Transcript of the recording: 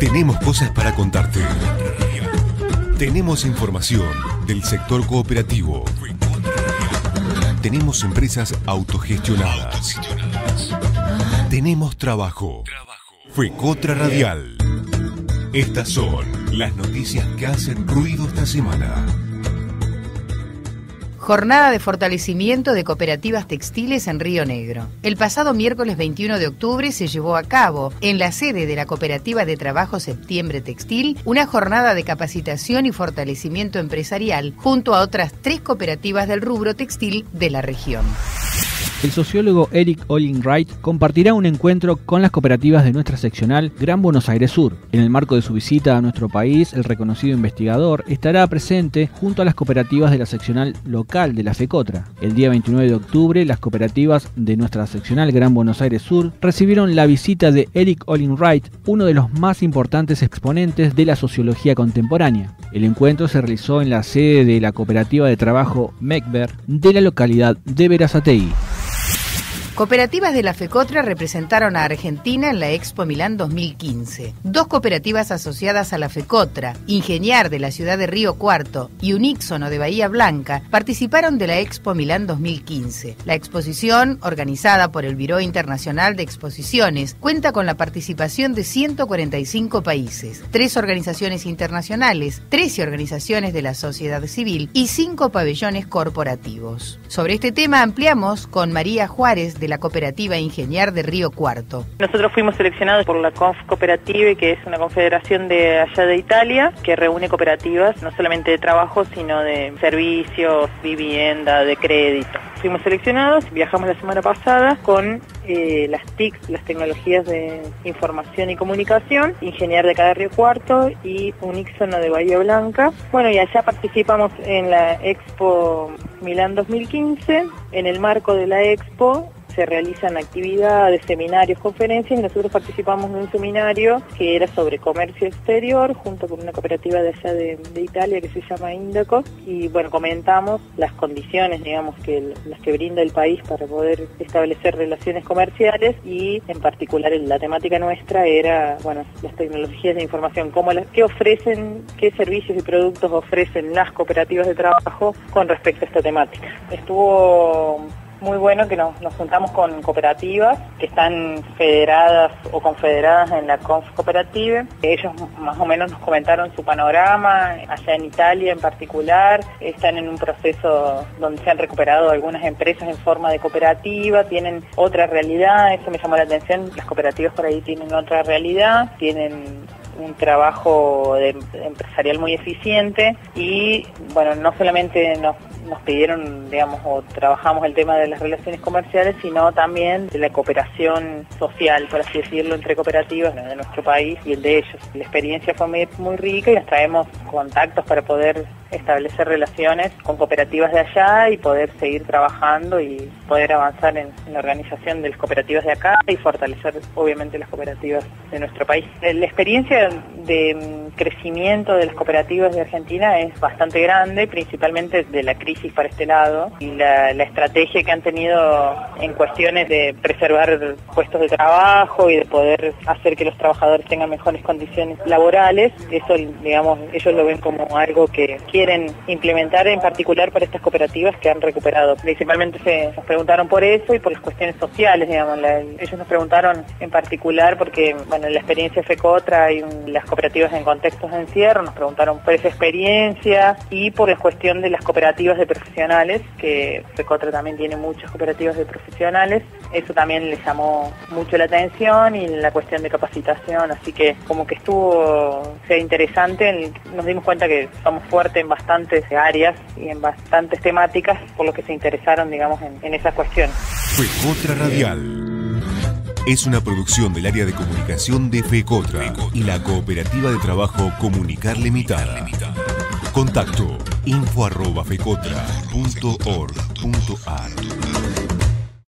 Tenemos cosas para contarte. Tenemos información del sector cooperativo. Tenemos empresas autogestionadas. Tenemos trabajo. Fecotra Radial. Estas son las noticias que hacen ruido esta semana. Jornada de fortalecimiento de cooperativas textiles en Río Negro. El pasado miércoles 21 de octubre se llevó a cabo, en la sede de la Cooperativa de Trabajo Septiembre Textil, una jornada de capacitación y fortalecimiento empresarial junto a otras tres cooperativas del rubro textil de la región el sociólogo Eric Wright compartirá un encuentro con las cooperativas de nuestra seccional Gran Buenos Aires Sur. En el marco de su visita a nuestro país, el reconocido investigador estará presente junto a las cooperativas de la seccional local de la FECOTRA. El día 29 de octubre, las cooperativas de nuestra seccional Gran Buenos Aires Sur recibieron la visita de Eric Wright, uno de los más importantes exponentes de la sociología contemporánea. El encuentro se realizó en la sede de la cooperativa de trabajo MECBER de la localidad de Verazategui. Cooperativas de la FECOTRA representaron a Argentina en la Expo Milán 2015. Dos cooperativas asociadas a la FECOTRA, Ingeniar de la ciudad de Río Cuarto y Uníxono de Bahía Blanca, participaron de la Expo Milán 2015. La exposición, organizada por el Biro Internacional de Exposiciones, cuenta con la participación de 145 países, tres organizaciones internacionales, 13 organizaciones de la sociedad civil y cinco pabellones corporativos. Sobre este tema ampliamos con María Juárez de la cooperativa Ingeniar de Río Cuarto. Nosotros fuimos seleccionados por la Conf Cooperative, que es una confederación de allá de Italia, que reúne cooperativas no solamente de trabajo, sino de servicios, vivienda, de crédito. Fuimos seleccionados, viajamos la semana pasada con eh, las TIC, las tecnologías de información y comunicación, Ingeniar de cada Río Cuarto y Uníxono de Bahía Blanca. Bueno, y allá participamos en la Expo Milán 2015. En el marco de la Expo se realizan actividades, seminarios, conferencias y nosotros participamos en un seminario que era sobre comercio exterior junto con una cooperativa de allá de, Italia que se llama Indaco y bueno, comentamos las condiciones, digamos, que las que brinda el país para poder establecer relaciones comerciales y en particular la temática nuestra era, bueno, las tecnologías de información, cómo las, qué ofrecen, qué servicios y productos ofrecen las cooperativas de trabajo con respecto a esta temática. Estuvo muy bueno que nos, juntamos con cooperativas que están federadas o confederadas en la Conf Cooperative. Ellos más o menos nos comentaron su panorama, allá en Italia en particular, están en un proceso donde se han recuperado algunas empresas en forma de cooperativa, tienen otra realidad, eso me llamó la atención, las cooperativas por ahí tienen otra realidad, tienen un trabajo empresarial muy eficiente y bueno, no solamente nos nos pidieron, digamos, o trabajamos el tema de las relaciones comerciales, sino también de la cooperación social, por así decirlo, entre cooperativas de nuestro país y el de ellos. La experiencia fue muy, muy rica y nos traemos contactos para poder establecer relaciones con cooperativas de allá y poder seguir trabajando y poder avanzar en, la organización de las cooperativas de acá y fortalecer obviamente las cooperativas de nuestro país. Eh, la experiencia de mm, crecimiento de las cooperativas de Argentina es bastante grande, principalmente de la crisis para este lado y la, estrategia que han tenido en cuestiones de preservar puestos de trabajo y de poder hacer que los trabajadores tengan mejores condiciones laborales. Eso, digamos, ellos lo ven como algo que quieren implementar en particular para estas cooperativas que han recuperado. Principalmente se nos preguntaron por eso y por las cuestiones sociales, digamos. ellos nos preguntaron en particular porque, bueno, la experiencia FECOTRA y las cooperativas en contextos de encierro, nos preguntaron por esa experiencia y por la cuestión de las cooperativas de profesionales, que FECOTRA también tiene muchas cooperativas de profesionales. Eso también les llamó mucho la atención y la cuestión de capacitación, así que como que estuvo sea interesante, nos dimos cuenta que somos fuertes bastantes áreas y en bastantes temáticas, por lo que se interesaron, digamos, en, en esa cuestión. FECOTRA Radial. Es una producción del área de comunicación de FECOTRA y la cooperativa de trabajo Comunicar Limitada. Contacto info arroba fecotra.org.ar